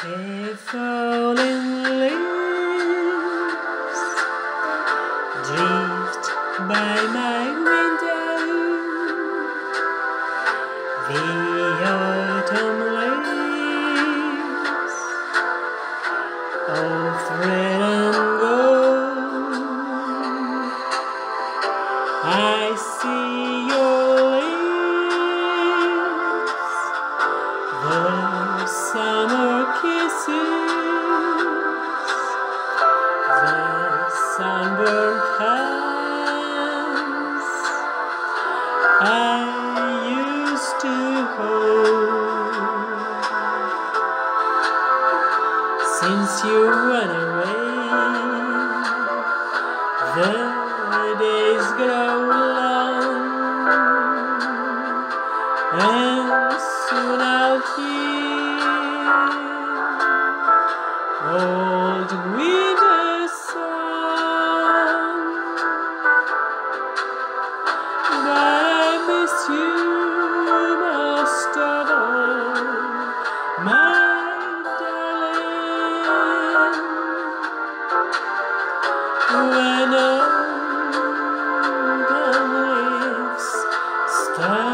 A falling leaves drift by my window. The autumn leaves all red and gold. I see your lips, the summer kisses, the sunburned hands I used to hold. Since you went away, the days grow long, and soon I'll hear old winter sun. I miss you most of all, my darling. When all the start.